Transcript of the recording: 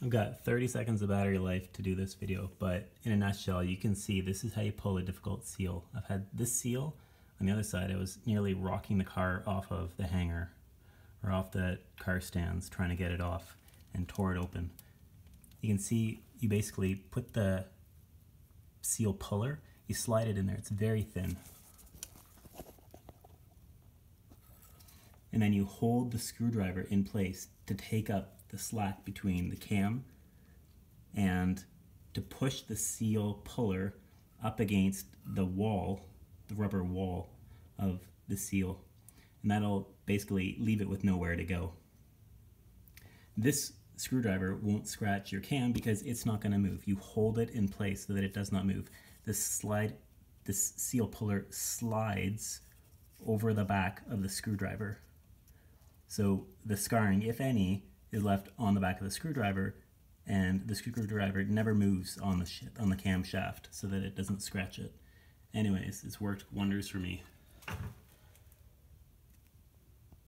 I've got 30 seconds of battery life to do this video, but in a nutshell, you can see this is how you pull a difficult seal. I've had this seal on the other side, I was nearly rocking the car off of the hanger or off the car stands trying to get it off and tore it open. You can see you basically put the seal puller, you slide it in there, it's very thin. And then you hold the screwdriver in place to take up the slack between the cam and to push the seal puller up against the wall, the rubber wall of the seal. And that'll basically leave it with nowhere to go. This screwdriver won't scratch your cam because it's not going to move. You hold it in place so that it does not move. This slide, this seal puller slides over the back of the screwdriver. So the scarring, if any, is left on the back of the screwdriver and the screwdriver never moves on the on the cam shaft so that it doesn't scratch it. Anyways, it's worked wonders for me.